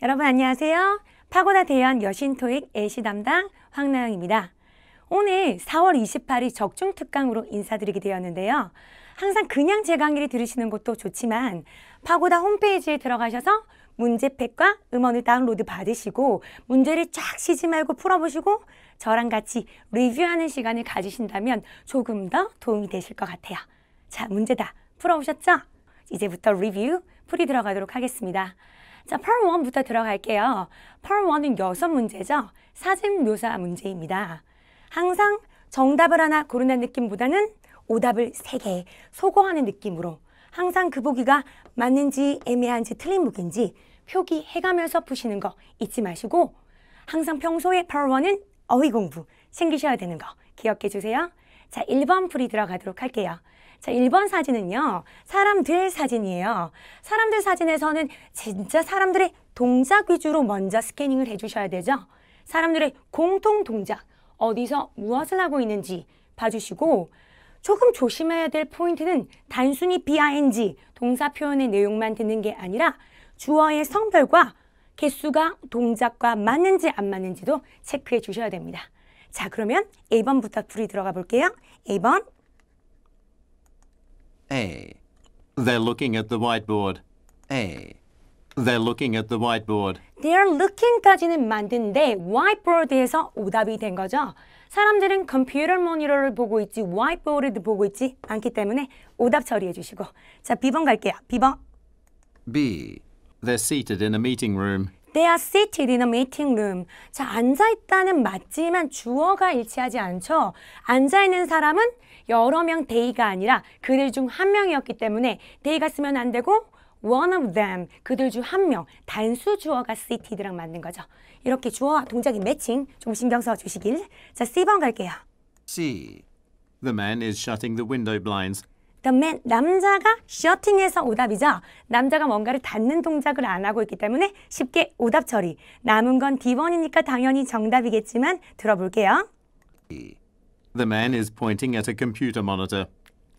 여러분 안녕하세요. 파고다 대연 여신 토익 애시 담당 황나영입니다. 오늘 4월 28일 적중 특강으로 인사드리게 되었는데요. 항상 그냥 제 강의를 들으시는 것도 좋지만 파고다 홈페이지에 들어가셔서 문제팩과 음원을 다운로드 받으시고 문제를 쫙 쉬지 말고 풀어보시고 저랑 같이 리뷰하는 시간을 가지신다면 조금 더 도움이 되실 것 같아요. 자, 문제 다 풀어오셨죠? 이제부터 리뷰 풀이 들어가도록 하겠습니다. 자, part 1부터 들어갈게요. part 1은 여섯 문제죠. 사진 묘사 문제입니다. 항상 정답을 하나 고르는 느낌보다는 오답을 세 개 소거하는 느낌으로 항상 그 보기가 맞는지 애매한지 틀린 보기인지 표기해가면서 푸시는 거 잊지 마시고 항상 평소에 part 1은 어휘 공부 챙기셔야 되는 거 기억해 주세요. 자, 1번 풀이 들어가도록 할게요. 자, 1번 사진은요. 사람들 사진이에요. 사람들 사진에서는 진짜 사람들의 동작 위주로 먼저 스캐닝을 해주셔야 되죠. 사람들의 공통 동작, 어디서 무엇을 하고 있는지 봐주시고 조금 조심해야 될 포인트는 단순히 BING, 동사 표현의 내용만 듣는 게 아니라 주어의 성별과 개수가 동작과 맞는지 안 맞는지도 체크해 주셔야 됩니다. 자, 그러면 A번부터 풀이 들어가 볼게요. A번. A. They're looking at the whiteboard. A. They're looking at the whiteboard. They're looking까지는 맞는데 whiteboard에서 오답이 된 거죠. 사람들은 컴퓨터 모니터를 보고 있지 whiteboard를 보고 있지 않기 때문에 오답 처리해 주시고 자 B번 갈게요. B번 B. They're seated in a meeting room. They are seated in a meeting room. 자, 앉아있다는 맞지만 주어가 일치하지 않죠. 앉아있는 사람은 여러 명 they가 아니라 그들 중 한 명이었기 때문에 they가 쓰면 안 되고 one of them, 그들 중 한 명, 단수 주어가 seated랑 맞는 거죠. 이렇게 주어와 동작이 매칭 좀 신경 써 주시길. 자, C번 갈게요. C. The man is shutting the window blinds. The man, 남자가 셔팅해서 오답이죠. 남자가 뭔가를 닫는 동작을 안 하고 있기 때문에 쉽게 오답 처리. 남은 건 D번이니까 당연히 정답이겠지만 들어볼게요. The man is pointing at a computer monitor.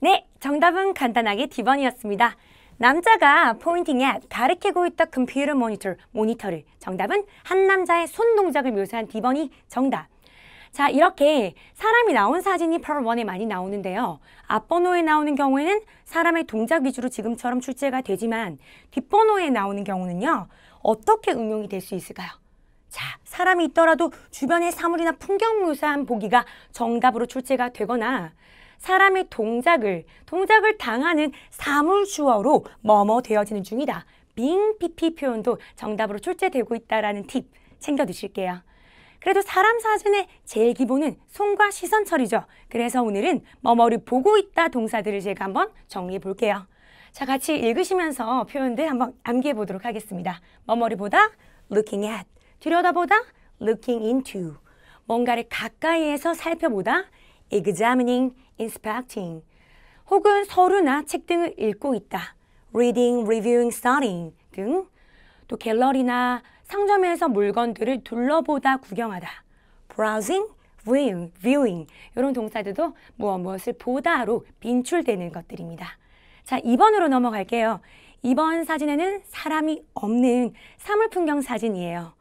네, 정답은 간단하게 D번이었습니다. 남자가 pointing at 가리키고 있다 컴퓨터 모니터 모니터를 정답은 한 남자의 손 동작을 묘사한 D번이 정답. 자, 이렇게 사람이 나온 사진이 1에 많이 나오는데요. 앞번호에 나오는 경우에는 사람의 동작 위주로 지금처럼 출제가 되지만 뒷번호에 나오는 경우는요. 어떻게 응용이 될 수 있을까요? 자, 사람이 있더라도 주변의 사물이나 풍경 묘사한 보기가 정답으로 출제가 되거나 사람의 동작을, 동작을 당하는 사물 주어로 뭐뭐 되어지는 중이다. being pp 표현도 정답으로 출제되고 있다라는 팁 챙겨 두실게요. 그래도 사람 사진의 제일 기본은 손과 시선 처리죠. 그래서 오늘은 뭐뭐를 보고 있다 동사들을 제가 한번 정리해 볼게요. 자, 같이 읽으시면서 표현들 한번 암기해 보도록 하겠습니다. 뭐뭐를 보다 looking at, 들여다보다 looking into, 뭔가를 가까이에서 살펴보다 examining, inspecting, 혹은 서류나 책 등을 읽고 있다. reading, reviewing, studying 등 또 갤러리나 상점에서 물건들을 둘러보다 구경하다. browsing, viewing, viewing 이런 동사들도 무엇 무엇을 보다로 빈출되는 것들입니다. 자, 2번으로 넘어갈게요. 이번 사진에는 사람이 없는 사물 풍경 사진이에요.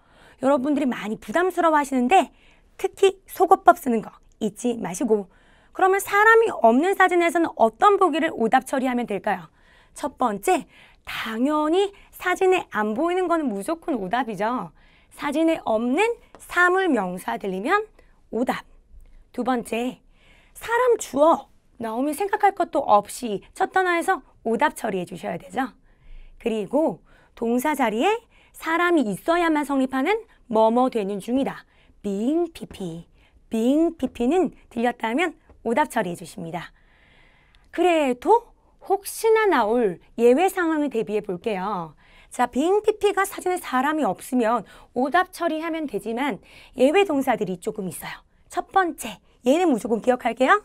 여러분들이 많이 부담스러워 하시는데 특히 속어법 쓰는 거 잊지 마시고 그러면 사람이 없는 사진에서는 어떤 보기를 오답 처리하면 될까요? 첫 번째, 당연히 사진에 안 보이는 거는 무조건 오답이죠. 사진에 없는 사물 명사 들리면 오답. 두 번째, 사람 주어 나오면 생각할 것도 없이 첫 단어에서 오답 처리해 주셔야 되죠. 그리고 동사 자리에 사람이 있어야만 성립하는 뭐뭐 되는 중이다. being pp. being pp는 들렸다면 오답 처리해 주십니다. 그래도 혹시나 나올 예외 상황을 대비해 볼게요. 자, being pp가 사진에 사람이 없으면 오답 처리하면 되지만 예외 동사들이 조금 있어요. 첫 번째, 얘는 무조건 기억할게요.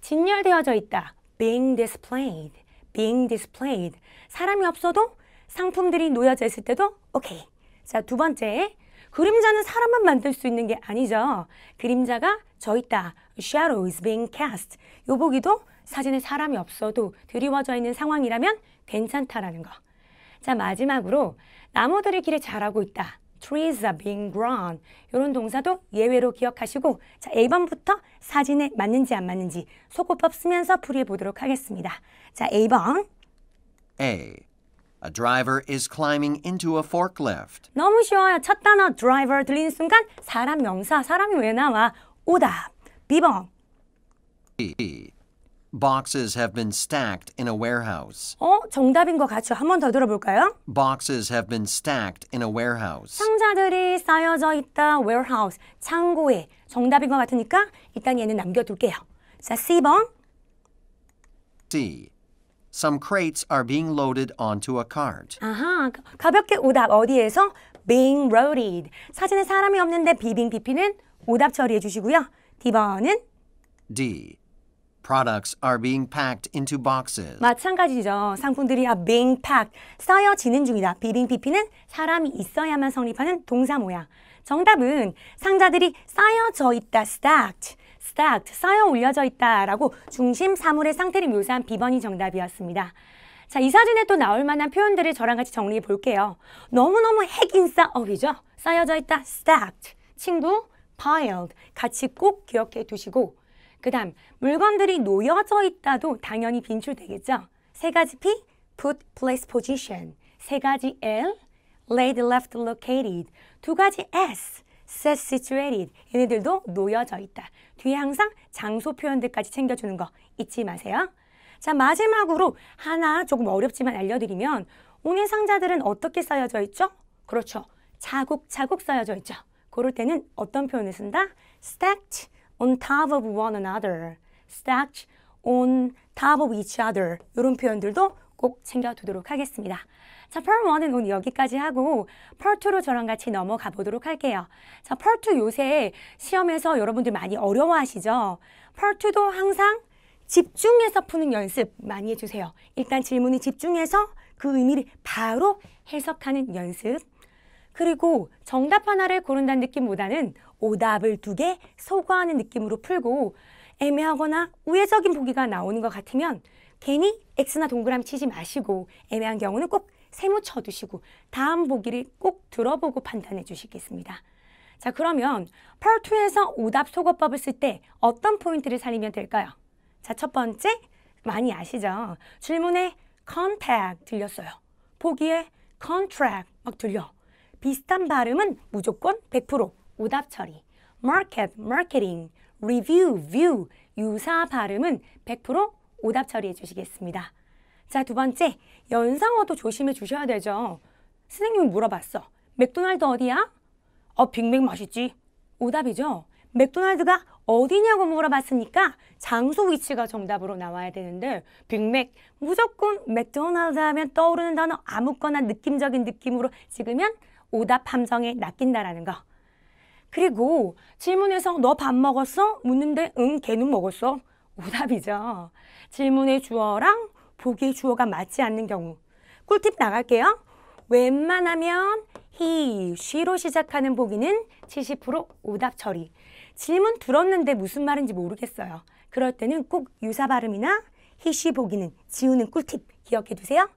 진열되어져 있다. being displayed. being displayed. 사람이 없어도 상품들이 놓여져 있을 때도 오케이. 자, 두 번째. 그림자는 사람만 만들 수 있는 게 아니죠. 그림자가 져 있다. shadow is being cast. 요 보기도 사진에 사람이 없어도 드리워져 있는 상황이라면 괜찮다라는 거. 자, 마지막으로 나무들이 길에 자라고 있다. Trees are being grown. 이런 동사도 예외로 기억하시고 자, A번부터 사진에 맞는지 안 맞는지 소고법 쓰면서 풀이해 보도록 하겠습니다. 자, A번. A. A driver is climbing into a forklift. 너무 쉬워요. 첫 단어 driver 들리는 순간 사람 명사, 사람이 왜 나와? 오답. B. Boxes have been stacked in a warehouse. 어, 정답인 것 같죠? 한 번 더 들어볼까요? Boxes have been stacked in a warehouse. 상자들이 쌓여져 있다. warehouse, 창고에. 정답인 것 같으니까 일단 얘는 남겨둘게요. 자, C번. C. Some crates are being loaded onto a cart. 아하, 가볍게 오답 어디에서? being loaded. 사진에 사람이 없는데 비빙 비피는 오답 처리해 주시고요. D번은 D. Products are being packed into boxes. 마찬가지죠. 상품들이 are being packed, 쌓여지는 중이다. 비빙 비피는 사람이 있어야만 성립하는 동사 모양. 정답은 상자들이 쌓여져 있다. stacked, stacked, 쌓여 올려져 있다라고 중심 사물의 상태를 묘사한 비번이 정답이었습니다. 자, 이 사진에 또 나올 만한 표현들을 저랑 같이 정리해 볼게요. 너무너무 핵인싸업이죠. 쌓여져 있다. stacked, 친구, piled, 같이 꼭 기억해 두시고 그 다음 물건들이 놓여져 있다도 당연히 빈출되겠죠. 세 가지 P, put, place, position. 세 가지 L, laid, left, located. 두 가지 S, set, situated. 얘네들도 놓여져 있다. 뒤에 항상 장소 표현들까지 챙겨주는 거 잊지 마세요. 자 마지막으로 하나 조금 어렵지만 알려드리면 오늘 상자들은 어떻게 쌓여져 있죠? 그렇죠. 차곡차곡 쌓여져 있죠. 그럴 때는 어떤 표현을 쓴다? stacked on top of one another, stacked on top of each other 이런 표현들도 꼭 챙겨두도록 하겠습니다. 자, Part 1은 오늘 여기까지 하고 Part 2로 저랑 같이 넘어가 보도록 할게요. 자, Part 2 요새 시험에서 여러분들 많이 어려워하시죠? Part 2도 항상 집중해서 푸는 연습 많이 해주세요. 일단 질문이 집중해서 그 의미를 바로 해석하는 연습. 그리고 정답 하나를 고른다는 느낌보다는 오답을 두 개 소거하는 느낌으로 풀고 애매하거나 우회적인 보기가 나오는 것 같으면 괜히 X나 동그라미 치지 마시고 애매한 경우는 꼭 세모 쳐두시고 다음 보기를 꼭 들어보고 판단해 주시겠습니다. 자 그러면 Part 2에서 오답 소거법을 쓸 때 어떤 포인트를 살리면 될까요? 자 첫 번째 많이 아시죠? 질문에 contact 들렸어요. 보기에 contract 막 들려. 비슷한 발음은 무조건 100% 오답 처리. market, marketing, review, view 유사 발음은 100% 오답 처리해 주시겠습니다. 자, 두 번째, 연상어도 조심해 주셔야 되죠. 선생님이 물어봤어. 맥도날드 어디야? 어, 빅맥 맛있지. 오답이죠. 맥도날드가 어디냐고 물어봤으니까 장소 위치가 정답으로 나와야 되는데 빅맥 무조건 맥도날드 하면 떠오르는 단어 아무거나 느낌적인 느낌으로 찍으면 오답 함정에 낚인다라는 거. 그리고 질문에서 너 밥 먹었어? 묻는데 응, 걔는 먹었어. 오답이죠. 질문의 주어랑 보기의 주어가 맞지 않는 경우. 꿀팁 나갈게요. 웬만하면 he, she로 시작하는 보기는 70% 오답 처리. 질문 들었는데 무슨 말인지 모르겠어요. 그럴 때는 꼭 유사 발음이나 he, she 보기는 지우는 꿀팁 기억해 두세요.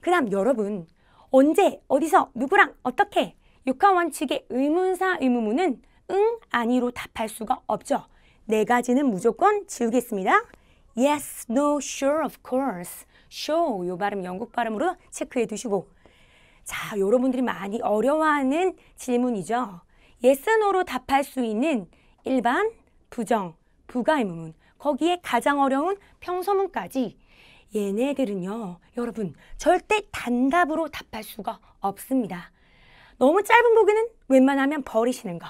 그 다음 여러분 언제, 어디서, 누구랑, 어떻게 육하 원칙의 의문사 의문문은 응, 아니로 답할 수가 없죠. 네 가지는 무조건 지우겠습니다. Yes, no, sure, of course. show 요 발음 영국 발음으로 체크해 두시고 자, 여러분들이 많이 어려워하는 질문이죠. yes, no로 답할 수 있는 일반, 부정, 부가의문문 거기에 가장 어려운 평서문까지 얘네들은요, 여러분, 절대 단답으로 답할 수가 없습니다. 너무 짧은 보기는 웬만하면 버리시는 거.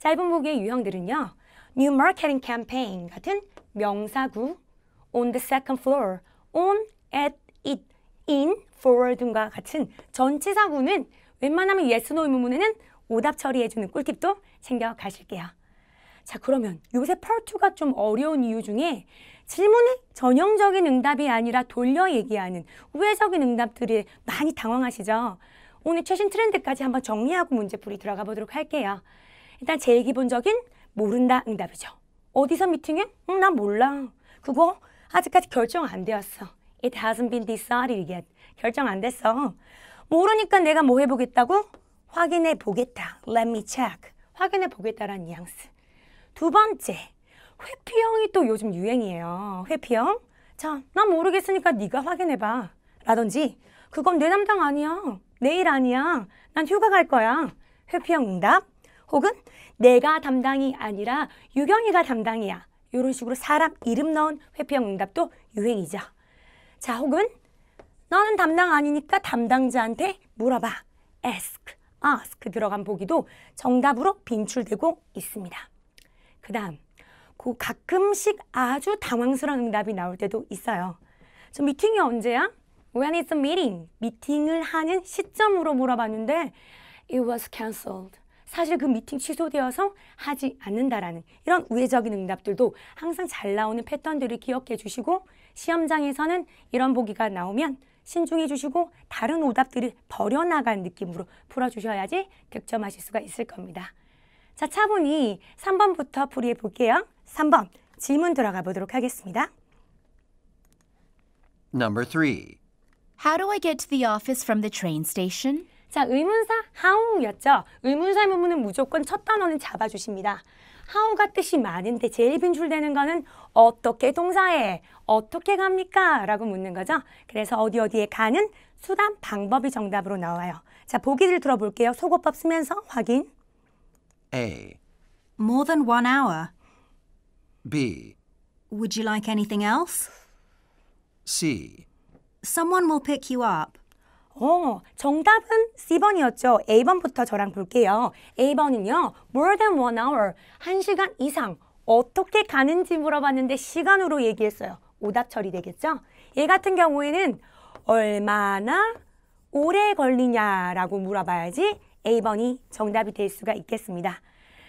짧은 보기의 유형들은요, New Marketing Campaign 같은 명사구, on the second floor, on, at, it, in, for 등과 같은 전치사구는 웬만하면 yes, no 의문문에는 오답 처리해주는 꿀팁도 챙겨 가실게요. 자, 그러면 요새 part2가 좀 어려운 이유 중에 질문에 전형적인 응답이 아니라 돌려 얘기하는 우회적인 응답들이 많이 당황하시죠? 오늘 최신 트렌드까지 한번 정리하고 문제풀이 들어가 보도록 할게요. 일단 제일 기본적인 모른다 응답이죠. 어디서 미팅해? 응, 난 몰라. 그거 아직까지 결정 안 되었어. It hasn't been decided yet. 결정 안 됐어. 모르니까 내가 뭐 해보겠다고? 확인해 보겠다. Let me check. 확인해 보겠다라는 뉘앙스. 두 번째, 회피형이 또 요즘 유행이에요. 회피형. 자, 난 모르겠으니까 네가 확인해 봐. 라든지, 그건 내 담당 아니야. 내일 아니야. 난 휴가 갈 거야. 회피형 응답. 혹은 내가 담당이 아니라 유경이가 담당이야. 이런 식으로 사람 이름 넣은 회피형 응답도 유행이죠. 자, 혹은 너는 담당 아니니까 담당자한테 물어봐. ask, ask 들어간 보기도 정답으로 빈출되고 있습니다. 그 다음, 그 가끔씩 아주 당황스러운 응답이 나올 때도 있어요. 저 미팅이 언제야? When is the meeting? 미팅을 하는 시점으로 물어봤는데 It was cancelled. 사실 그 미팅 취소되어서 하지 않는다라는 이런 우회적인 응답들도 항상 잘 나오는 패턴들을 기억해 주시고 시험장에서는 이런 보기가 나오면 신중해 주시고 다른 오답들을 버려나간 느낌으로 풀어주셔야지 득점하실 수가 있을 겁니다. 자, 차분히 3번부터 풀이해 볼게요. 3번 질문 들어가 보도록 하겠습니다. Number 3. How do I get to the office from the train station? 자, 의문사 how였죠. 의문사의 문문은 무조건 첫 단어는 잡아주십니다. how가 뜻이 많은데 제일 빈출되는 거는 어떻게 동사에 어떻게 갑니까? 라고 묻는 거죠. 그래서 어디 어디에 가는 수단 방법이 정답으로 나와요. 자, 보기를 들어볼게요. 속어법 쓰면서 확인. A. More than one hour. B. Would you like anything else? C. Someone will pick you up. 어, 정답은 C번이었죠. A번부터 저랑 볼게요. A번은요, more than one hour, 한 시간 이상, 어떻게 가는지 물어봤는데 시간으로 얘기했어요. 오답 처리되겠죠? 얘 같은 경우에는 얼마나 오래 걸리냐라고 물어봐야지 A번이 정답이 될 수가 있겠습니다.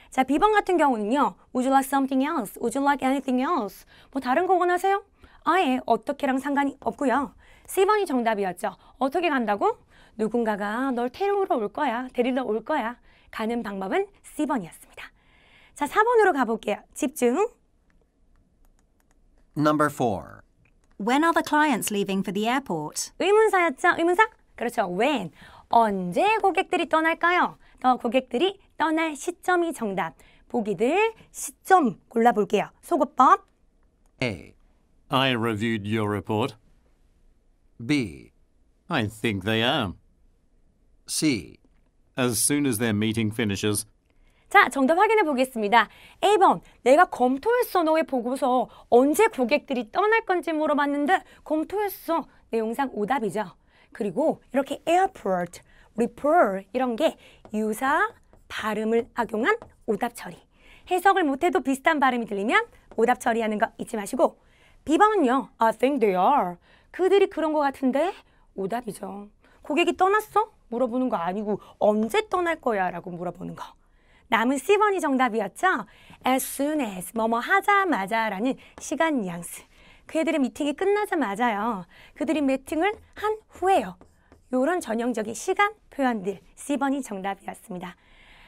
자, B번 같은 경우는요, would you like something else? would you like anything else? 뭐 다른 거 원하세요? 아예 어떻게랑 상관이 없고요. C번이 정답이었죠. 어떻게 간다고? 누군가가 널 태우러 올 거야. 데리러 올 거야. 가는 방법은 C번이었습니다. 자, 4번으로 가볼게요. 집중. Number 4. When are the clients leaving for the airport? 의문사였죠? 의문사? 그렇죠. When. 언제 고객들이 떠날까요? 더 고객들이 떠날 시점이 정답. 보기들 시점 골라볼게요. 속어법. A. I reviewed your report. B. I think they are. C. As soon as their meeting finishes. 자, 정답 확인해 보겠습니다. A번, 내가 검토했어, 너의 보고서. 언제 고객들이 떠날 건지 물어봤는데 검토했어. 내용상 오답이죠. 그리고 이렇게 airport, report 이런 게 유사 발음을 악용한 오답 처리. 해석을 못해도 비슷한 발음이 들리면 오답 처리하는 거 잊지 마시고 B번은요. I think they are. 그들이 그런 것 같은데 오답이죠. 고객이 떠났어? 물어보는 거 아니고 언제 떠날 거야? 라고 물어보는 거. 남은 C번이 정답이었죠? As soon as, 뭐뭐 하자마자 라는 시간 뉘앙스. 그애들의 미팅이 끝나자마자요. 그들이 미팅을 한 후에요. 요런 전형적인 시간 표현들 C번이 정답이었습니다.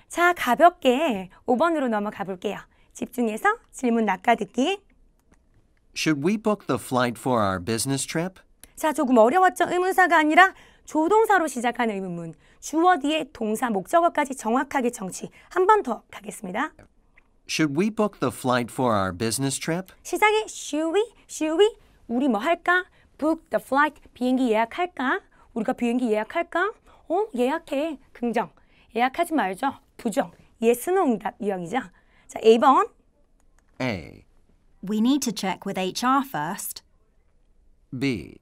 자, 가볍게 5번으로 넘어가 볼게요. 집중해서 질문 낚아듣기. Should we book the flight for our business trip? 자, 조금 어려웠죠? 의문사가 아니라 조동사로 시작하는 의문문. 주어 뒤에 동사 목적어까지 정확하게 정치. 한 번 더 가겠습니다. Should we book the flight for our business trip? 시작에 should we? should we? 우리 뭐 할까? book the flight. 비행기 예약할까? 우리가 비행기 예약할까? 어, 예약해. 긍정. 예약하지 말죠. 부정. no 응답 유형이죠. 자, A번. A. We need to check with HR first. B.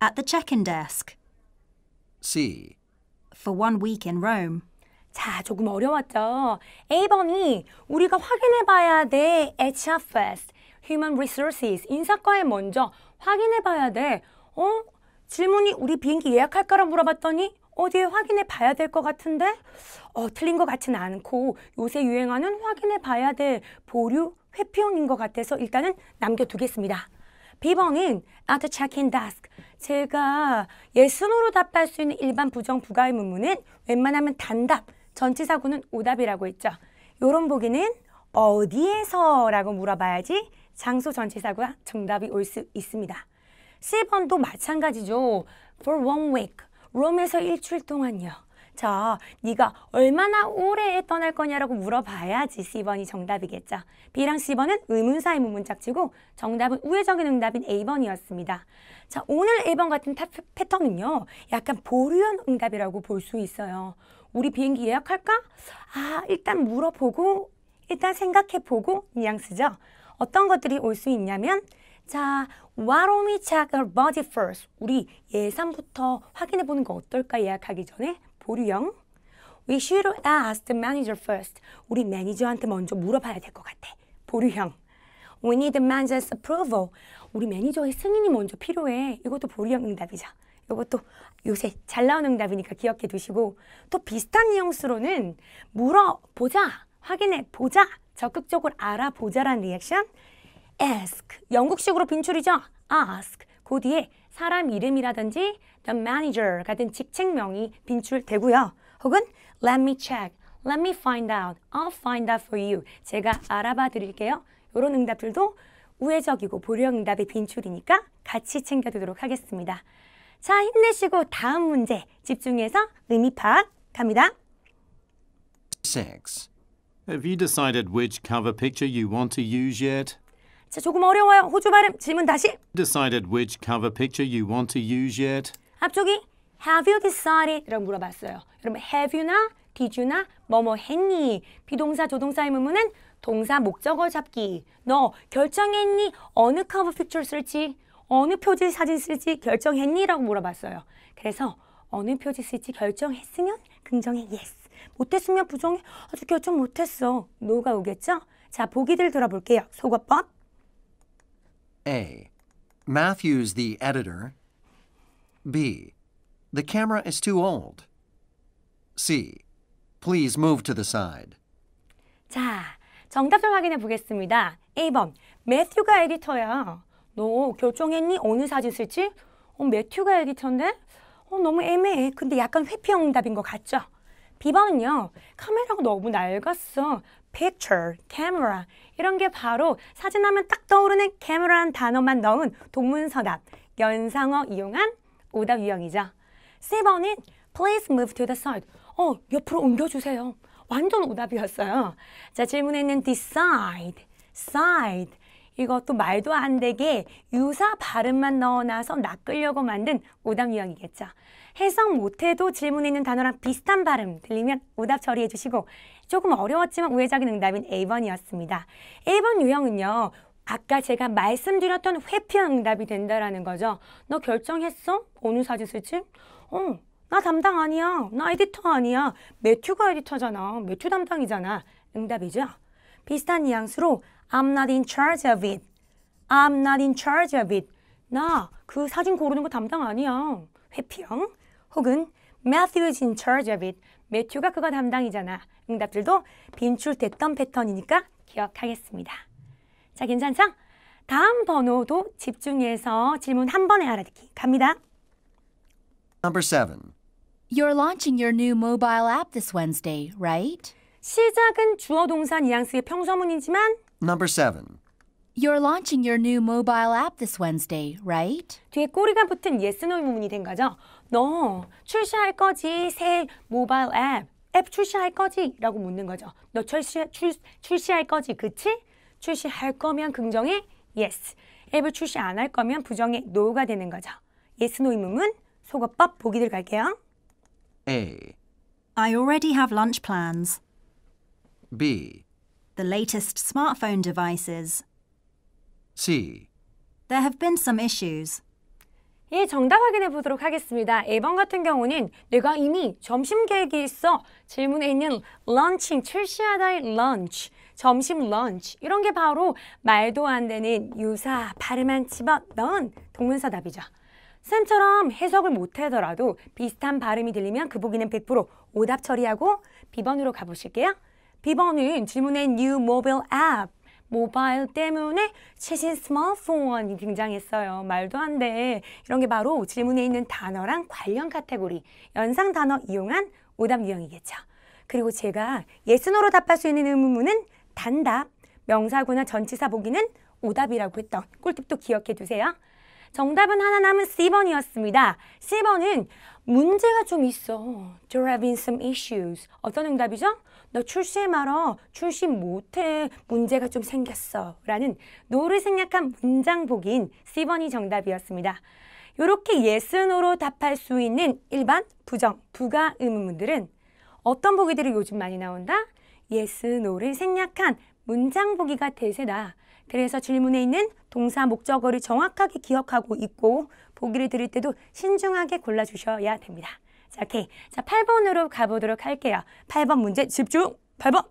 At the check-in desk. C. For one week in Rome. 자, 조금 어려웠죠. A번이 우리가 확인해 봐야 돼. HR first. Human Resources. 인사과에 먼저 확인해 봐야 돼. 어? 질문이 우리 비행기 예약할까라 물어봤더니 어디에 확인해 봐야 될 것 같은데? 어, 틀린 것 같지는 않고 요새 유행하는 확인해 봐야 돼. 보류 회피형인 것 같아서 일단은 남겨두겠습니다. B번은 at check-in desk. 제가 예스노로 답할 수 있는 일반 부정 부가의 문문은 웬만하면 단답, 전치사구는 오답이라고 했죠. 요런 보기는 어디에서 라고 물어봐야지 장소 전치사구가 정답이 올 수 있습니다. C번도 마찬가지죠. For one week. 롬에서 일주일 동안요. 자, 네가 얼마나 오래 떠날 거냐라고 물어봐야지 C번이 정답이겠죠. B랑 C번은 의문사 의 문문 짝지고 정답은 우회적인 응답인 A번이었습니다. 자, 오늘 A번 같은 타, 패턴은요. 약간 보류형 응답이라고 볼 수 있어요. 우리 비행기 예약할까? 아, 일단 물어보고 일단 생각해보고 뉘앙스죠. 어떤 것들이 올 수 있냐면 자, why don't we check our budget first? 우리 예산부터 확인해 보는 거 어떨까 예약하기 전에 보류형. We should ask the manager first. 우리 매니저한테 먼저 물어봐야 될 것 같아. 보류형. We need the manager's approval. 우리 매니저의 승인이 먼저 필요해. 이것도 보류형 응답이죠. 이것도 요새 잘 나오는 응답이니까 기억해 두시고 또 비슷한 뉘앙스로는 물어보자, 확인해 보자, 적극적으로 알아보자라는 리액션 ask 영국식으로 빈출이죠. ask 그 뒤에 사람 이름이라든지 the manager 같은 직책명이 빈출되고요. 혹은 let me check, let me find out, I'll find out for you. 제가 알아봐 드릴게요. 이런 응답들도 우회적이고 보령 응답의 빈출이니까 같이 챙겨두도록 하겠습니다. 자, 힘내시고 다음 문제 집중해서 의미 파악 갑니다. 6. Have you decided which cover picture you want to use yet? 자, 조금 어려워요. 호주 발음 질문 다시. Decided which cover picture you want to use yet? 앞쪽이 have you decided? 라고 물어봤어요. 여러분 have you나 did you나 뭐뭐 했니? 비동사 조동사 의 문문은 동사 목적어 잡기. 너 결정했니? 어느 커버 픽처 쓸지? 어느 표지 사진 쓸지 결정했니? 라고 물어봤어요. 그래서 어느 표지 쓸지 결정했으면 긍정의 yes. 못했으면 부정의 아직 결정 못했어. no가 오겠죠? 자, 보기들 들어볼게요. 속어법. A. Matthews the editor. B. The camera is too old. C. Please move to the side. 자, 정답을 확인해 보겠습니다. A번, 매튜가 에디터야. 너 결정했니? 어느 사진 쓸지? 어, 매튜가 에디터인데? 어, 너무 애매해. 근데 약간 회피형 응답인 것 같죠? B번은요, 카메라가 너무 낡았어. Picture, camera 이런 게 바로 사진 하면 딱 떠오르는 camera라는 단어만 넣은 동문서답, 연상어 이용한 오답 유형이죠. C번은 please move to the side. 어, 옆으로 옮겨주세요. 완전 오답이었어요. 자, 질문에 있는 decide, side. 이것도 말도 안 되게 유사 발음만 넣어놔서 낚으려고 만든 오답 유형이겠죠. 해석 못해도 질문에 있는 단어랑 비슷한 발음 들리면 오답 처리해 주시고 조금 어려웠지만 우회적인 응답인 A번이었습니다. A번 유형은요. 아까 제가 말씀드렸던 회피형 응답이 된다라는 거죠. 너 결정했어? 어느 사진 쓸지? 어, 나 담당 아니야. 나 에디터 아니야. 매튜가 에디터잖아. 매튜 담당이잖아. 응답이죠. 비슷한 뉘앙스로 I'm not in charge of it. I'm not in charge of it. 나 그 사진 고르는 거 담당 아니야. 회피형. 혹은 Matthew is in charge of it. 매튜가 그거 담당이잖아. 응답들도 빈출됐던 패턴이니까 기억하겠습니다. 자, 괜찮죠? 다음 번호도 집중해서 질문 한 번에 알아듣기 갑니다. Number 7. You're launching your new mobile app this Wednesday, right? 시작은 주어 동사 뉘앙스의 평서문이지만 Number 7. You're launching your new mobile app this Wednesday, right? 뒤에 꼬리가 붙은 yes, no 부분이 된 거죠. 너 출시할 거지? 새 모바일 앱. 앱 출시할 거지? 라고 묻는 거죠. 너 출시, 출, 출시할 거지? 그치? 출시할 거면 긍정의 yes. 앱을 출시 안 할 거면 부정의 no가 되는 거죠. yes, no 의문문 속어법 보기 들 갈게요. A. I already have lunch plans. B. The latest smartphone devices. C. There have been some issues. 예, 정답 확인해 보도록 하겠습니다. A번 같은 경우는 내가 이미 점심 계획이 있어. 질문에 있는 launching, 출시하다의 launch, 점심 launch 이런 게 바로 말도 안 되는 유사, 발음만 집어 넣은 동문서 답이죠. 쌤처럼 해석을 못하더라도 비슷한 발음이 들리면 그 보기는 100% 오답 처리하고 B번으로 가보실게요. B번은 질문에 new mobile app 모바일 때문에 최신 스마트폰이 등장했어요. 말도 안 돼. 이런 게 바로 질문에 있는 단어랑 관련 카테고리, 연상 단어 이용한 오답 유형이겠죠. 그리고 제가 yes no로 답할 수 있는 의문문은 단답, 명사구나 전치사 보기는 오답이라고 했던 꿀팁도 기억해 두세요. 정답은 하나 남은 C번이었습니다. C번은 문제가 좀 있어. There have been some issues. 어떤 응답이죠? 너 출시해 말어. 출시 못해. 문제가 좀 생겼어. 라는 no를 생략한 문장 보기인 C번이 정답이었습니다. 이렇게 no로 답할 수 있는 일반, 부정, 부가 의문문들은 어떤 보기들이 요즘 많이 나온다? no를 생략한 문장 보기가 대세다. 그래서 질문에 있는 동사 목적어를 정확하게 기억하고 있고 보기를 들을 때도 신중하게 골라주셔야 됩니다. 자, 오케이. 자, 8번으로 가보도록 할게요. 8번 문제 집중! 8번!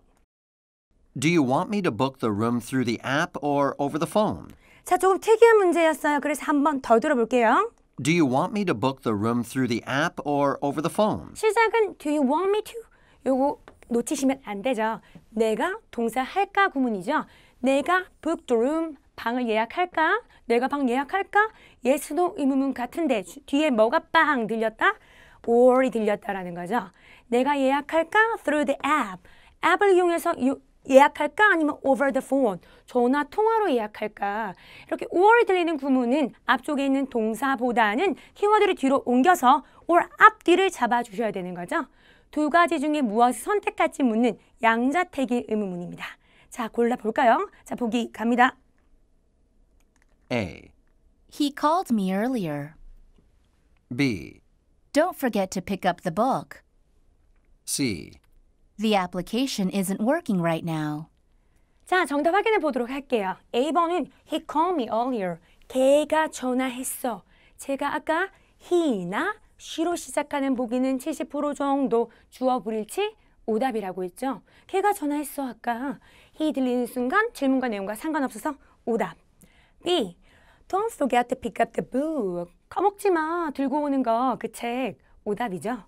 Do you want me to book the room through the app or over the phone? 자, 조금 특이한 문제였어요. 그래서 한 번 더 들어볼게요. Do you want me to book the room through the app or over the phone? 시작은 do you want me to? 요거 놓치시면 안 되죠. 내가 동사 할까 구문이죠. 내가 book the room 방을 예약할까? 내가 방 예약할까? no 의문문 같은데 주- 뒤에 뭐가 빵 들렸다? Or이 들렸다라는 거죠. 내가 예약할까? through the app. 앱을 이용해서 유- 예약할까? 아니면 over the phone. 전화 통화로 예약할까? 이렇게 or 들리는 구문은 앞쪽에 있는 동사보다는 키워드를 뒤로 옮겨서 or 앞뒤를 잡아주셔야 되는 거죠. 두 가지 중에 무엇을 선택할지 묻는 양자택일 의문문입니다. 자, 골라볼까요? 자, 보기 갑니다. A. He called me earlier. B. Don't forget to pick up the book. C. The application isn't working right now. 자, 정답 확인해 보도록 할게요. A번은 he called me earlier. 걔가 전화했어. 제가 아까 he나 she로 시작하는 보기는 70% 정도 주어 불일치 오답이라고 했죠. 걔가 전화했어 아까. he 들리는 순간 질문과 내용과 상관없어서 오답. B. Don't forget to pick up the book. 까먹지 마. 들고 오는 거 그 책. 오답이죠.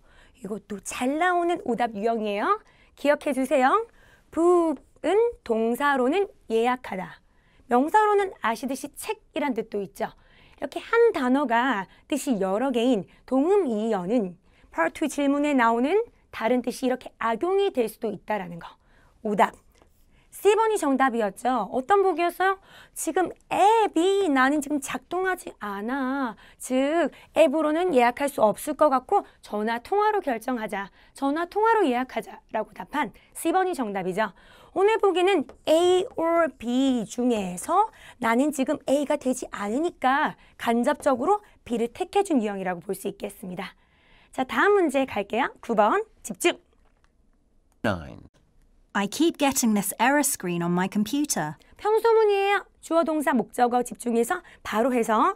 이것도 잘 나오는 오답 유형이에요. 기억해 주세요. book은 동사로는 예약하다. 명사로는 아시듯이 책이란 뜻도 있죠. 이렇게 한 단어가 뜻이 여러 개인 동음이어는 2 질문에 나오는 다른 뜻이 이렇게 악용이 될 수도 있다라는 거. 오답. C번이 정답이었죠. 어떤 보기였어요? 지금 앱이 나는 지금 작동하지 않아. 즉, 앱으로는 예약할 수 없을 것 같고 전화 통화로 결정하자. 전화 통화로 예약하자 라고 답한 C번이 정답이죠. 오늘 보기는 A or B 중에서 나는 지금 A가 되지 않으니까 간접적으로 B를 택해준 유형이라고 볼 수 있겠습니다. 자, 다음 문제 갈게요. 9번 집중. 9. I keep getting this error screen on my computer. 평서문이에요. 주어 동사 목적어 집중해서 바로 해석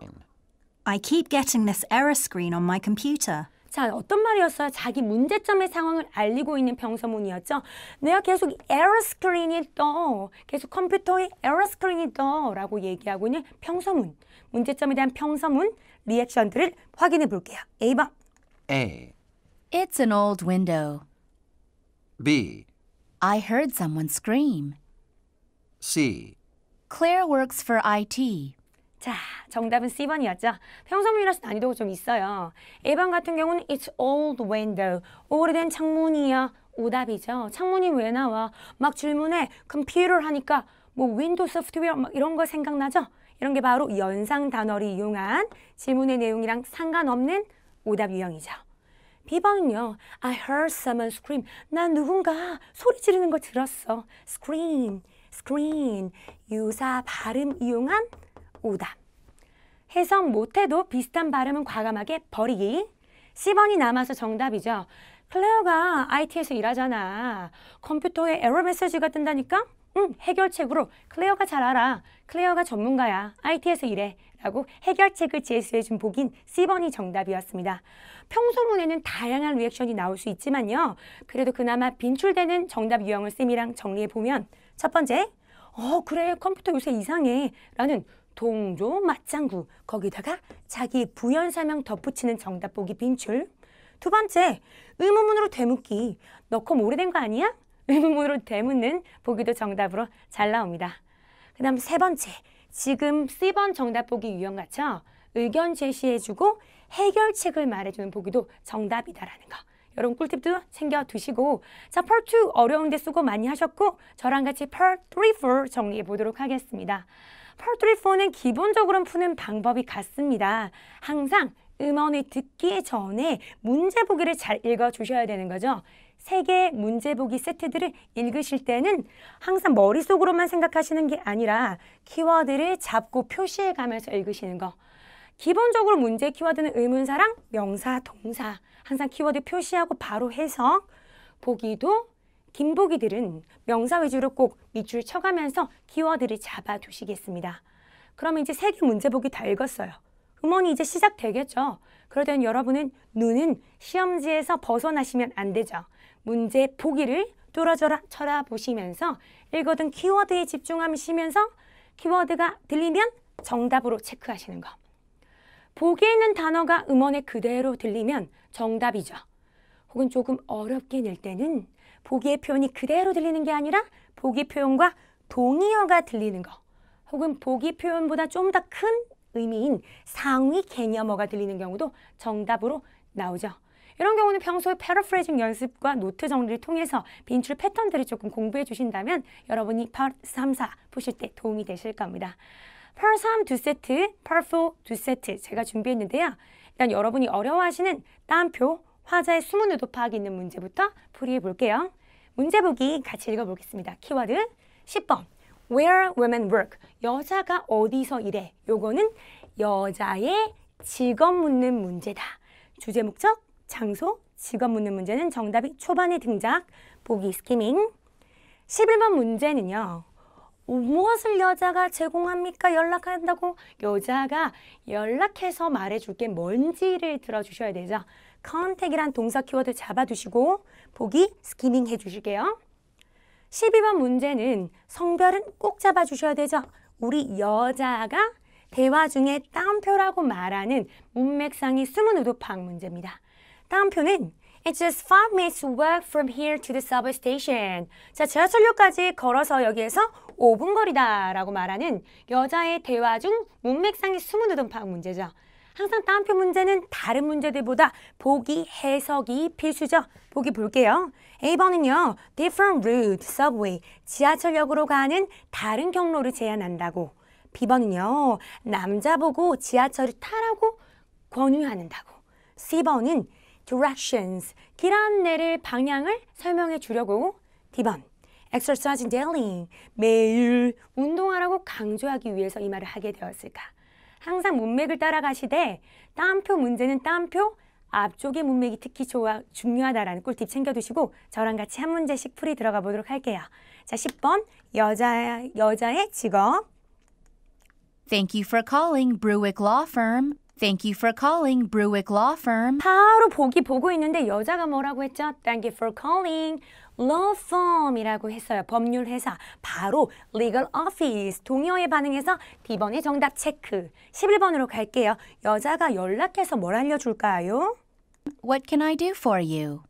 I keep getting this error screen on my computer. 자 어떤 말이었어요? 자기 문제점의 상황을 알리고 있는 평서문이었죠. 내가 계속 에러 스크린이 떠, 계속 컴퓨터에 에러 스크린이 떠라고 얘기하고 있는 평서문. 문제점에 대한 평서문 리액션들을 확인해 볼게요. A번 A. It's an old window. B. I heard someone scream. C. Claire works for IT. 자, 정답은 C번이었죠. 평서문이라서 난이도가 좀 있어요. A번 같은 경우는 It's old window. 오래된 창문이야. 오답이죠. 창문이 왜 나와? 막 질문에 컴퓨터 하니까 뭐 윈도우 소프트웨어 막 이런 거 생각나죠? 이런 게 바로 연상 단어를 이용한 질문의 내용이랑 상관없는 오답 유형이죠. B번은요. I heard someone scream. 난 누군가 소리 지르는 거 들었어. scream, scream. 유사 발음 이용한 오답. 해석 못해도 비슷한 발음은 과감하게 버리기. C번이 남아서 정답이죠. 클레어가 IT에서 일하잖아. 컴퓨터에 에러 메시지가 뜬다니까? 응, 해결책으로 클레어가 잘 알아. 클레어가 전문가야. IT에서 일해. 라고 해결책을 제시해 준 보기인 C번이 정답이었습니다. 평서문에는 다양한 리액션이 나올 수 있지만요. 그래도 그나마 빈출되는 정답 유형을 쌤이랑 정리해보면 첫 번째, 어 그래 컴퓨터 요새 이상해 라는 동조 맞장구 거기다가 자기 부연 설명 덧붙이는 정답 보기 빈출 두 번째 의문문으로 되묻기 너컴 오래된 거 아니야? 의문문으로 되묻는 보기도 정답으로 잘 나옵니다. 그 다음 세 번째 지금 C번 정답 보기 유형 같죠? 의견 제시해주고 해결책을 말해주는 보기도 정답이다라는 거. 여러분 꿀팁도 챙겨두시고 자, part 2 어려운데 수고 많이 하셨고 저랑 같이 part 3, 4 정리해 보도록 하겠습니다. Part 3, 4는 기본적으로 푸는 방법이 같습니다. 항상 음원을 듣기 전에 문제 보기를 잘 읽어 주셔야 되는 거죠. 세 개의 문제 보기 세트들을 읽으실 때는 항상 머릿속으로만 생각하시는 게 아니라 키워드를 잡고 표시해 가면서 읽으시는 거. 기본적으로 문제 키워드는 의문사랑 명사, 동사. 항상 키워드 표시하고 바로 해석. 보기도 긴 보기들은 명사 위주로 꼭 밑줄 쳐가면서 키워드를 잡아 두시겠습니다. 그러면 이제 세 개 문제 보기 다 읽었어요. 음원이 이제 시작되겠죠. 때는 여러분은 눈은 시험지에서 벗어나시면 안 되죠. 문제 보기를 뚫어져라 쳐다보시면서 읽어둔 키워드에 집중하시면서 키워드가 들리면 정답으로 체크하시는 거. 보기에 있는 단어가 음원에 그대로 들리면 정답이죠. 혹은 조금 어렵게 낼 때는 보기의 표현이 그대로 들리는 게 아니라 보기 표현과 동의어가 들리는 거. 혹은 보기 표현보다 좀 더 큰 의미인 상위 개념어가 들리는 경우도 정답으로 나오죠. 이런 경우는 평소에 paraphrasing 연습과 노트 정리를 통해서 빈출 패턴들을 조금 공부해 주신다면 여러분이 파트 3, 4 푸실 때 도움이 되실 겁니다. 파트 3두 세트, 파트 4두 세트 제가 준비했는데요. 일단 여러분이 어려워하시는 따옴표, 화자의 숨은 의도 파악이 있는 문제부터 풀이해 볼게요. 문제 보기 같이 읽어보겠습니다. 키워드 10번 Where women work. 여자가 어디서 일해. 요거는 여자의 직업 묻는 문제다. 주제 목적, 장소, 직업 묻는 문제는 정답이 초반에 등장. 보기 스키밍. 11번 문제는요. 무엇을 여자가 제공합니까? 연락한다고 여자가 연락해서 말해줄 게 뭔지를 들어주셔야 되죠. contact이란 동사 키워드 잡아두시고 보기 skimming 해주실게요. 12번 문제는 성별은 꼭 잡아주셔야 되죠. 우리 여자가 대화 중에 따옴표라고 말하는 문맥상의 숨은 의도 파악 문제입니다. 따옴표는 It's just five minutes walk from here to the subway station. 자, 지하철역까지 걸어서 여기에서 5분 거리다 라고 말하는 여자의 대화 중 문맥상의 숨은 의도 파악 문제죠. 항상 따옴표 문제는 다른 문제들보다 보기 해석이 필수죠. 보기 볼게요. A번은요. different route, subway, 지하철역으로 가는 다른 경로를 제안한다고. B번은요. 남자 보고 지하철을 타라고 권유한다고. C번은 directions, 길 안내를 방향을 설명해 주려고. D번 exercise daily, 매일 운동하라고 강조하기 위해서 이 말을 하게 되었을까. 항상 문맥을 따라가시되 따옴표 문제는 따옴표 앞쪽의 문맥이 특히 좋아, 중요하다라는 꿀팁 챙겨두시고 저랑 같이 한 문제씩 풀이 들어가 보도록 할게요. 자, 10번 여자, 여자의 직업 Thank you for calling Bruick Law Firm. Thank you for calling Bruick Law Firm. 바로 보기 보고 있는데 여자가 뭐라고 했죠? Thank you for calling law firm이라고 했어요. 법률 회사. 바로 legal office. 동의어에 반응해서 D번의 정답 체크. 11번으로 갈게요. 여자가 연락해서 뭘 알려줄까요? What can I do for you?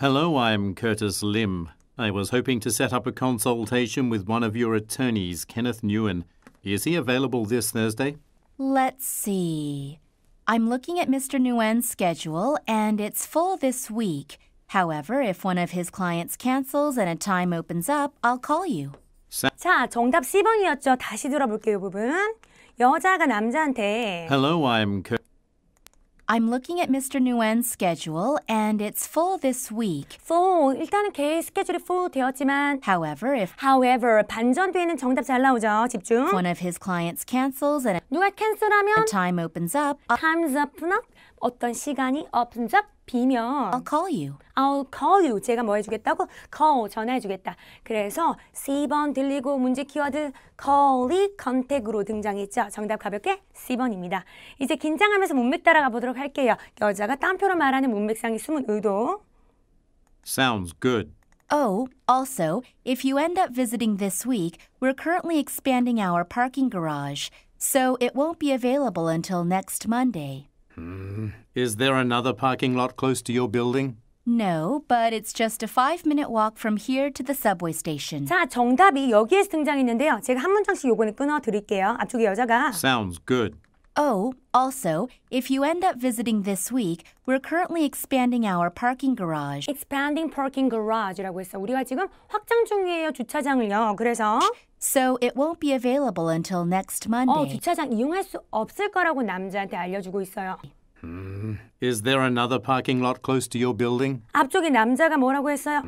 Hello, I'm Curtis Lim. I was hoping to set up a consultation with one of your attorneys, Kenneth Newen. Is he available this Thursday? Let's see. I'm looking at Mr. Nguyen's schedule, and it's full this week. However, if one of his clients cancels and a time opens up, I'll call you. 자, 정답 C번이었죠. 다시 들어볼게요, 이 부분. 여자가 남자한테 Hello, I'm Cur- I'm looking at Mr. Nguyen's schedule, and it's full this week. full 일단은 걔의 스케줄이 full 되었지만 However, if however 반전 뒤에는 정답 잘 나오죠. 집중. one of his clients cancels and 누가 a 캔슬하면 time opens up, I'll, time's up up 어떤 시간이 opens up 비면 I'll call you. I'll call you. 제가 뭐 해주겠다고? call, 전화해주겠다. 그래서 C번 들리고 문제 키워드 call이 contact으로 등장했죠. 정답 가볍게 C번입니다. 이제 긴장하면서 문맥 따라가 보도록 할게요. 여자가 따옴표로 말하는 문맥상의 숨은 의도. Sounds good. Oh, also, if you end up visiting this week, we're currently expanding our parking garage, so it won't be available until next Monday. Is there another parking lot close to your building? No, but it's just a five minute walk from here to the subway station. 자, 정답이 여기에서 등장했는데요. 제가 한 문장씩 요거는 끊어 드릴게요. 앞쪽에 여자가 Sounds good. Oh, also, if you end up visiting this week, we're currently expanding our parking garage. expanding parking garage라고 했어. 우리가 지금 확장 중이에요, 주차장을요. 그래서 so it won't be available until next 어, Monday. 주차장 이용할 수 없을 거라고 남자한테 알려주고 있어요. Is there another parking lot close to your building? 앞쪽에 남자가 뭐라고 했어요?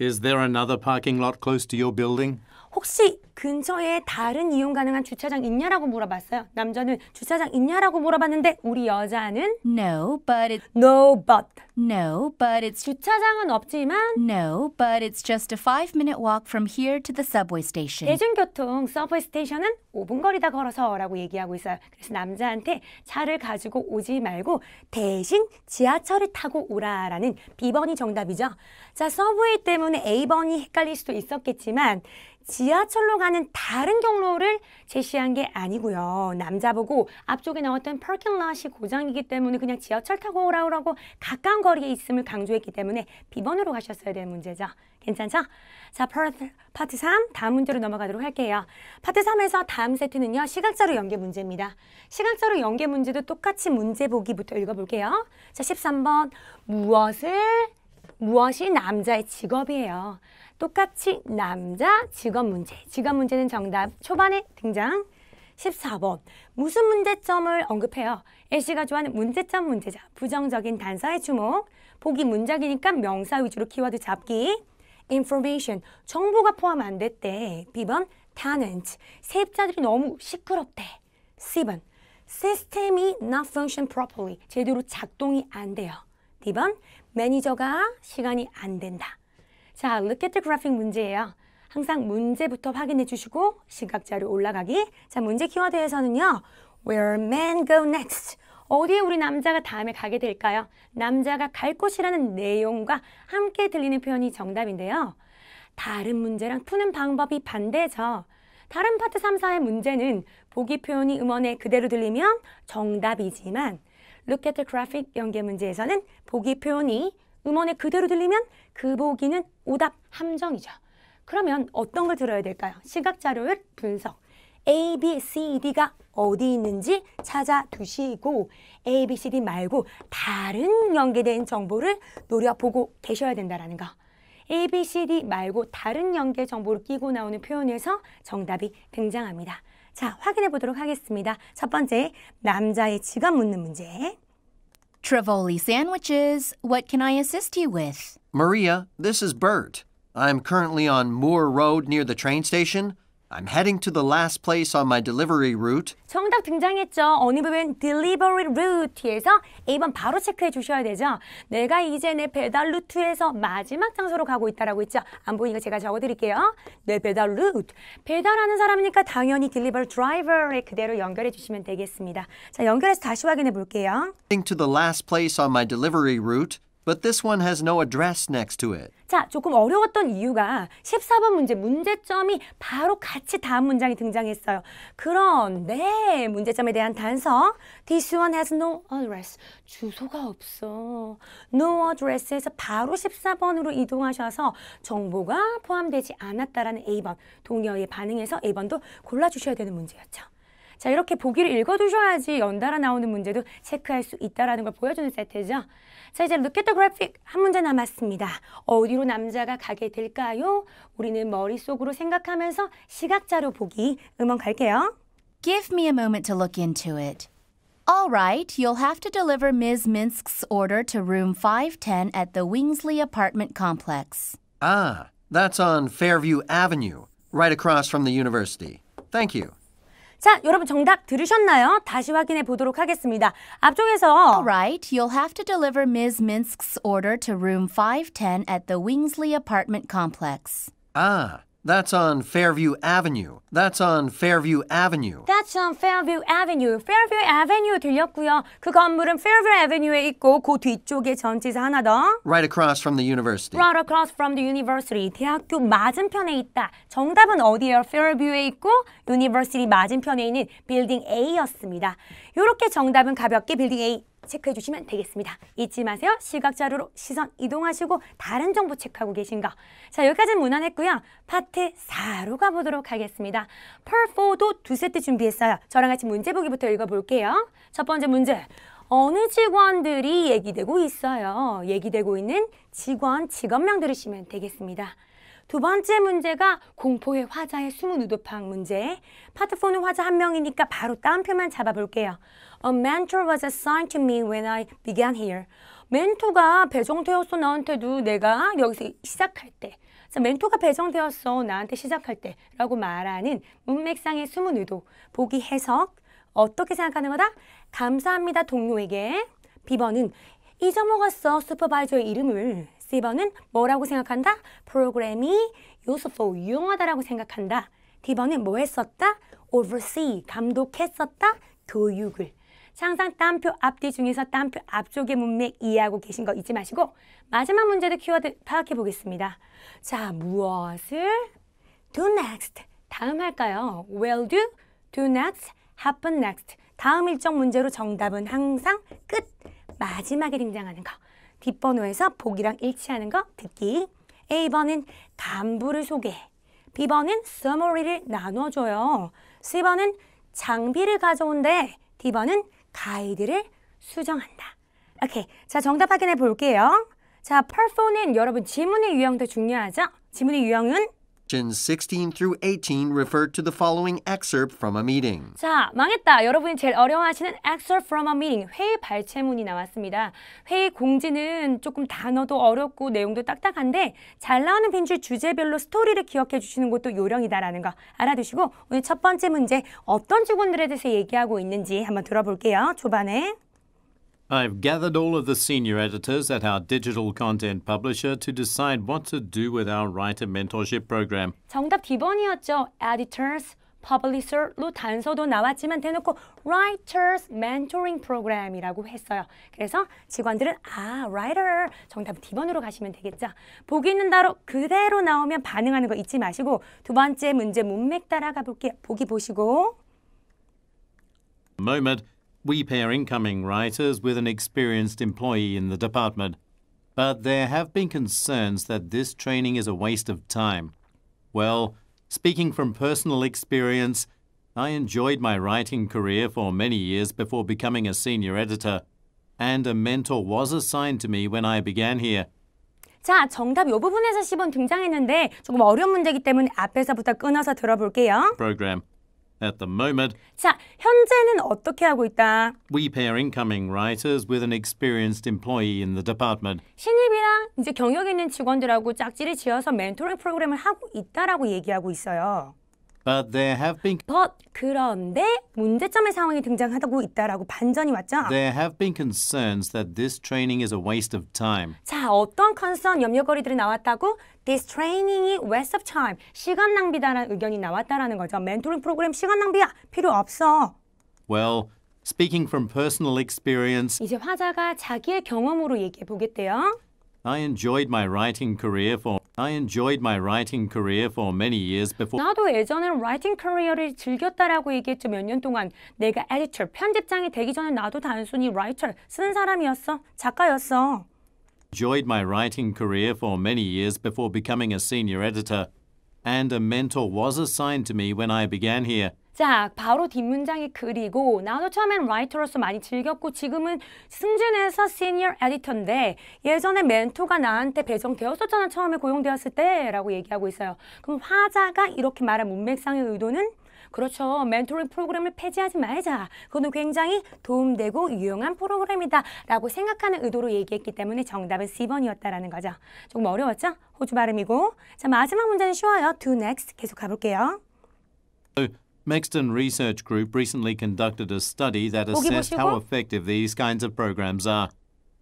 Is there another parking lot close to your building? 혹시 근처에 다른 이용 가능한 주차장 있냐라고 물어봤어요. 남자는 주차장 있냐라고 물어봤는데 우리 여자는 No, but it no but no, but it's 주차장은 없지만 no, but it's just a 5-minute walk from here to the subway station. 대중교통 subway station은 5분 거리다 걸어서라고 얘기하고 있어요. 그래서 남자한테 차를 가지고 오지 말고 대신 지하철을 타고 오라라는 B번이 정답이죠. 자, subway 때문에 A번이 헷갈릴 수도 있었겠지만 지하철로 가는 다른 경로를 제시한 게 아니고요. 남자 보고 앞쪽에 나왔던 parking lot이 고장이기 때문에 그냥 지하철 타고 오라고 가까운 거리에 있음을 강조했기 때문에 B번으로 가셨어야 되는 문제죠. 괜찮죠? 자, part, part 3 다음 문제로 넘어가도록 할게요. 파트 3에서 다음 세트는요. 시각자료 연계 문제입니다. 시각자료 연계 문제도 똑같이 문제 보기부터 읽어볼게요. 자, 13번 무엇을 무엇이 남자의 직업이에요. 똑같이 남자 직업 문제. 직업 문제는 정답 초반에 등장. 14번 무슨 문제점을 언급해요. 애쉬가 좋아하는 문제점 문제죠. 부정적인 단서에 주목. 보기 문장이니까 명사 위주로 키워드 잡기. information 정보가 포함 안 됐대. B번 tenant 세입자들이 너무 시끄럽대. C번 시스템이 not function properly 제대로 작동이 안 돼요. D번 매니저가 시간이 안 된다. 자, look graphic 문제예요. 항상 문제부터 확인해 주시고 시각자료 올라가기. 자, 문제 키워드에서는요. Where men go next. 어디에 우리 남자가 다음에 가게 될까요? 남자가 갈 곳이라는 내용과 함께 들리는 표현이 정답인데요. 다른 문제랑 푸는 방법이 반대죠. 다른 파트 3, 4의 문제는 보기 표현이 음원에 그대로 들리면 정답이지만 Look at the graphic 연계 문제에서는 보기 표현이 음원에 그대로 들리면 그 보기는 오답 함정이죠. 그러면 어떤 걸 들어야 될까요? 시각 자료를 분석. A, B, C, D가 어디 있는지 찾아두시고 A, B, C, D 말고 다른 연계된 정보를 노려보고 계셔야 된다는 거. A, B, C, D 말고 다른 연계 정보를 끼고 나오는 표현에서 정답이 등장합니다. 자, 확인해 보도록 하겠습니다. 첫 번째, 남자의 직업 묻는 문제. Trivoli sandwiches. What can I assist you with? Maria, this is Bert. I'm currently on Moore Road near the train station. I'm heading to the last place on my delivery route. 정답 등장했죠. 어느 부분 delivery route에서 A번 바로 체크해 주셔야 되죠. 내가 이제 내 배달 루트에서 마지막 장소로 가고 있다라고 했죠. 안 보이니까 제가 적어 드릴게요. 내 배달 루트. 배달하는 사람이니까 당연히 delivery driver에 그대로 연결해 주시면 되겠습니다. 자, 연결해서 다시 확인해 볼게요. Heading to the last place on my delivery route, but this one has no address next to it. 자, 조금 어려웠던 이유가 14번 문제, 문제점이 바로 같이 다음 문장에 등장했어요. 그런데 문제점에 대한 단서 This one has no address. 주소가 없어. No address에서 바로 14번으로 이동하셔서 정보가 포함되지 않았다라는 A번. 동의어에 반응해서 A번도 골라주셔야 되는 문제였죠. 자, 이렇게 보기를 읽어두셔야지 연달아 나오는 문제도 체크할 수 있다는 걸 보여주는 세트죠. 자, 이제 look at the graphic 한 문제 남았습니다. 어디로 남자가 가게 될까요? 우리는 머릿속으로 생각하면서 시각자료 보기 음원 갈게요. Give me a moment to look into it. All right, you'll have to deliver Ms. Minsk's order to room 510 at the Wingsley apartment complex. Ah, that's on Fairview Avenue, right across from the university. Thank you. 자, 여러분 정답 들으셨나요? 다시 확인해 보도록 하겠습니다. 앞쪽에서 All right, you'll have to deliver Ms. Minsk's order to room 510 at the Wingsley apartment complex. Ah, that's on Fairview Avenue. That's on Fairview Avenue. That's on Fairview Avenue. Fairview Avenue 들렸고요. 그 건물은 Fairview Avenue에 있고 그 뒤쪽에 전치사 하나 더. Right across from the university. Right across from the university. 대학교 맞은편에 있다. 정답은 어디예요? Fairview에 있고 University 맞은편에 있는 빌딩 A였습니다. 이렇게 정답은 가볍게 빌딩 A 체크해 주시면 되겠습니다. 잊지 마세요. 시각 자료로 시선 이동하시고 다른 정보 체크하고 계신 거. 자, 여기까지는 무난했고요. 파트 4로 가보도록 하겠습니다. Part 4도 두 세트 준비했어요. 저랑 같이 문제 보기부터 읽어볼게요. 첫 번째 문제. 어느 직원들이 얘기되고 있어요. 얘기되고 있는 직원 직업명 들으시면 되겠습니다. 두 번째 문제가 공포의 화자의 숨은 의도파악 문제. 파트 4는 화자 한 명이니까 바로 따옴표만 잡아볼게요. A mentor was assigned to me when I began here. 멘토가 배정되었어 나한테도 내가 여기서 시작할 때. 자, 멘토가 배정되었어 나한테 시작할 때 라고 말하는 문맥상의 숨은 의도. 보기 해석. 어떻게 생각하는 거다? 감사합니다 동료에게. B번은 잊어먹었어 슈퍼바이저의 이름을. C번은 뭐라고 생각한다? 프로그램이 useful, 유용하다라고 생각한다. D번은 뭐 했었다? oversee, 감독했었다? 교육을. 항상 땀표 앞뒤 중에서 땀표 앞쪽의 문맥 이해하고 계신 거 잊지 마시고 마지막 문제도 키워드 파악해 보겠습니다. 자, 무엇을 do next? 다음 할까요? will do, do next, happen next. 다음 일정 문제로 정답은 항상 끝. 마지막에 등장하는 거. 뒷번호에서 보기랑 일치하는 거 듣기. A번은 간부를 소개. B번은 summary를 나눠줘요. C번은 장비를 가져온대. D번은 가이드를 수정한다. 오케이. 자 정답 확인해 볼게요. 자 perfor는 여러분 지문의 유형도 중요하죠? 지문의 유형은 Questions 16 through 18 refer to the following excerpt from a meeting. 자, 망했다. 여러분이 제일 어려워하시는 excerpt from a meeting, 회의 발췌문이 나왔습니다. 회의 공지는 조금 단어도 어렵고 내용도 딱딱한데 잘 나오는 빈줄 주제별로 스토리를 기억해 주시는 것도 요령이다라는 거 알아두시고 오늘 첫 번째 문제 어떤 직원들에 대해서 얘기하고 있는지 한번 들어볼게요. 초반에. I've gathered all of the senior editors at our digital content publisher to decide what to do with our writer mentorship program. 정답 D번이었죠. editors, publisher로 단서도 나왔지만 대놓고 writers mentoring program이라고 했어요. 그래서 직원들은 아, writer 정답 D번으로 가시면 되겠죠. 보기 있는 대로 그대로 나오면 반응하는 거 잊지 마시고 두 번째 문제 문맥 따라가 볼게요. 보기 보시고 moment, we pair incoming writers with an experienced employee in the department. But there have been concerns that this training is a waste of time. Well, speaking from personal experience, I enjoyed my writing career for many years before becoming a senior editor, and a mentor was assigned to me when I began here. 자, 정답 이 부분에서 10번 등장했는데 조금 어려운 문제이기 때문에 앞에서부터 끊어서 들어볼게요. Program. At the moment, 자, 현재는 어떻게 하고 있다? we pair incoming writers with an experienced employee in the department. 신입이랑 이제 경력 있는 직원들하고 짝지를 지어서 멘토링 프로그램을 하고 있다라고 얘기하고 있어요. But there have been But 그런데 문제점의 상황이 등장하고 있다라고 반전이 왔죠. there have been concerns that this training is a waste of time. 자, 어떤 컨선 염려거리들이 나왔다고? This training이 waste of time, 시간 낭비다라는 의견이 나왔다라는 거죠. 멘토링 프로그램 시간 낭비야 필요 없어. Well, speaking from personal experience, 이제 화자가 자기의 경험으로 얘기해 보겠대요. I enjoyed my writing career for I enjoyed my writing career for many years before 나도 예전에는 라이팅 커리어를 즐겼다라고 얘기했죠. 몇 년 동안 내가 에디터, 편집장이 되기 전에 나도 단순히 라이터, 쓰는 사람이었어. 작가였어. enjoyed my writing career for many years before becoming a senior editor, and a mentor was assigned to me when I began here. 자, 바로 뒷문장이 그리고 나도 처음엔 라이터로서 많이 즐겼고 지금은 승진해서 시니어 에디터인데 예전에 멘토가 나한테 배정되었었잖아 처음에 고용되었을 때 라고 얘기하고 있어요. 그럼 화자가 이렇게 말한 문맥상의 의도는 그렇죠. 멘토링 프로그램을 폐지하지 말자. 그거는 굉장히 도움되고 유용한 프로그램이다. 라고 생각하는 의도로 얘기했기 때문에 정답은 C번이었다라는 거죠. 조금 어려웠죠? 호주 발음이고. 자, 마지막 문제는 쉬워요. Do next. 계속 가볼게요. Mexton Research Group recently conducted a study that assessed how effective these kinds of programs are.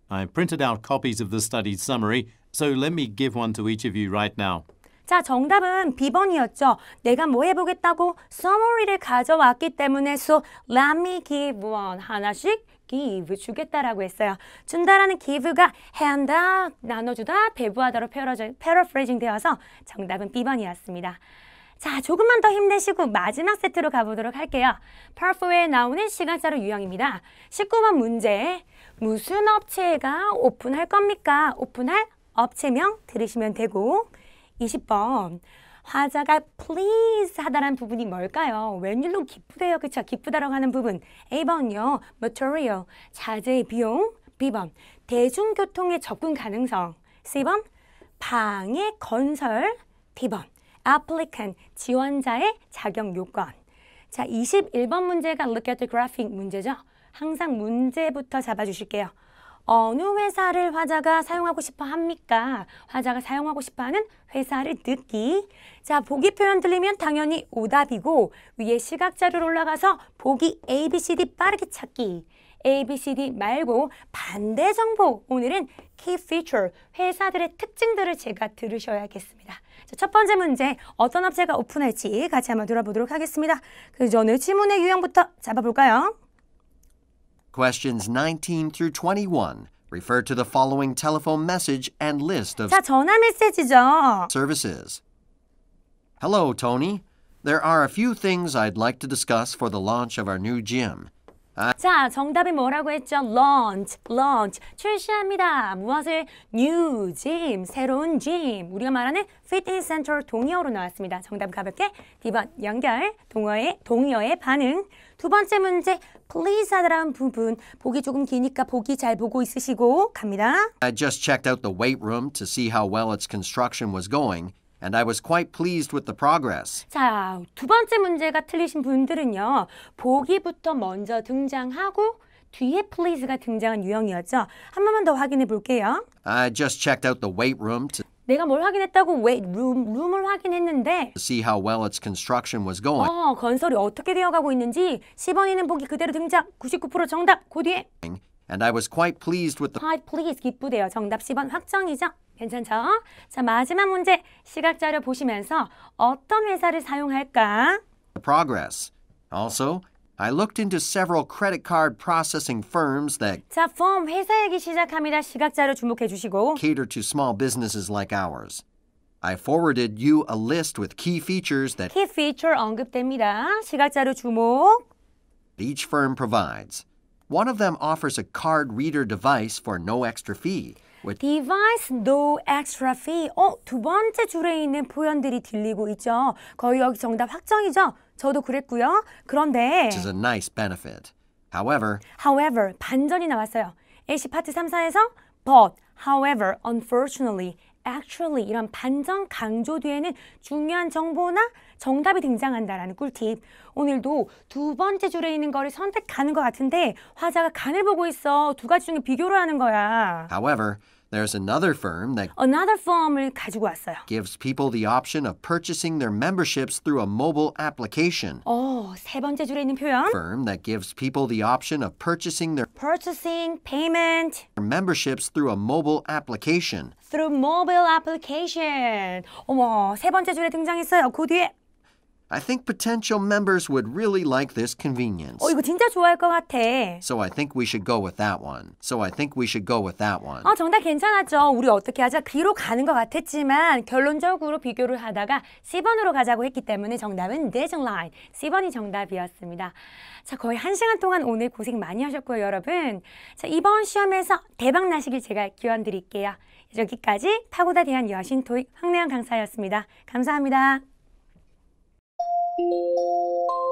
I printed out copies of the study summary, so let me give one to each of you right now. 자, 정답은 B번이었죠. 내가 뭐 해보겠다고 summary를 가져왔기 때문에 so let me give one 하나씩 give 주겠다라고 했어요. 준다라는 give가 한다, 나눠주다, 배부하다로 paraphrasing 되어서 정답은 B번이었습니다. 자, 조금만 더 힘내시고 마지막 세트로 가보도록 할게요. 파르포에 나오는 시간자로 유형입니다. 19번 문제. 무슨 업체가 오픈할 겁니까? 오픈할 업체명 들으시면 되고 20번. 화자가 please 하다라는 부분이 뭘까요? 웬일로 기쁘대요. 그쵸? 기쁘다라고 하는 부분. A번요. material. 자재의 비용. B번. 대중교통의 접근 가능성. C번. 방의 건설. T번 applicant 지원자의 자격 요건. 자, 21번 문제가 look at the graphic 문제죠. 항상 문제부터 잡아주실게요. 어느 회사를 화자가 사용하고 싶어 합니까? 화자가 사용하고 싶어 하는 회사를 듣기. 자, 보기 표현 들리면 당연히 오답이고 위에 시각 자료로 올라가서 보기 A, B, C, D 빠르게 찾기. A, B, C, D 말고 반대 정보. 오늘은 key feature, 회사들의 특징들을 제가 들으셔야겠습니다. 자, 첫 번째 문제, 어떤 업체가 오픈할지 같이 한번 들어보도록 하겠습니다. 그 전에 지문의 유형부터 잡아볼까요? Questions 19 through 21 refer to the following telephone message and list of 자, 전화 메시지죠. services. Hello, Tony. There are a few things I'd like to discuss for the launch of our new gym. 자, 정답이 뭐라고 했죠? launch, launch. 출시합니다. 무엇을? new gym, 새로운 gym. 우리가 말하는 fitness center 동의어로 나왔습니다. 정답 가볍게 D번 연결, 동어의, 동의어의 반응. 두 번째 문제, please 하다라는 부분. 보기 조금 기니까 보기 잘 보고 있으시고 갑니다. I just checked out the weight room to see how well its construction was going, and I was quite pleased with the progress. 자, 두 번째 문제가 틀리신 분들은요. 보기부터 먼저 등장하고 뒤에 please가 등장한 유형이었죠. 한 번만 더 확인해 볼게요. I just checked out the weight room to 내가 뭘 확인했다고 wait room, room을 확인했는데 see how well its construction was going, 어, 건설이 어떻게 되어 가고 있는지 10원이는 보기 그대로 등장 99% 정답 그 뒤에 and I was quite pleased with the quite please 기쁘대요 정답 10원 확정이죠 괜찮죠? 자 마지막 문제 시각 자료 보시면서 어떤 회사를 사용할까? progress. Also, I looked into several credit card processing firms that 자 폼 회사 얘기 시작합니다 시각 자료 주목해 주시고 cater to small businesses like ours. I forwarded you a list with key features that key feature 언급됩니다 시각 자료 주목 each firm provides. One of them offers a card reader device for no extra fee, which Device no extra fee. 어, 두 번째 줄에 있는 표현들이 들리고 있죠. 거의 여기 정답 확정이죠. 저도 그랬고요. 그런데 is a nice benefit. However, however 반전이 나왔어요. AC 파트 3, 4에서 but, however, unfortunately, actually 이런 반전 강조 뒤에는 중요한 정보나 정답이 등장한다라는 꿀팁. 오늘도 두 번째 줄에 있는 거를 선택하는 것 같은데 화자가 간을 보고 있어. 두 가지 중에 비교를 하는 거야. however, there's another firm that Another form을 가지고 왔어요. gives people the option of purchasing their memberships through a mobile application. 어, 세 번째 줄에 있는 표현. Firm that gives people the option of purchasing their Purchasing, payment memberships through a mobile application. through mobile application. 어머, 세 번째 줄에 등장했어요. 그 뒤에 I think potential members would really like this convenience. 어, 이거 진짜 좋아할 것 같아. So I think we should go with that one. So I think we should go with that one. 어, 정답 괜찮았죠? 우리 어떻게 하자? B로 가는 것 같았지만 결론적으로 비교를 하다가 C번으로 가자고 했기 때문에 정답은 라인. C번이 정답이었습니다. 자, 거의 한 시간 동안 오늘 고생 많이 하셨고요, 여러분. 자, 이번 시험에서 대박 나시길 제가 기원 드릴게요. 여기까지 타고다 대한 여신 토익 황래영 강사였습니다. 감사합니다. Música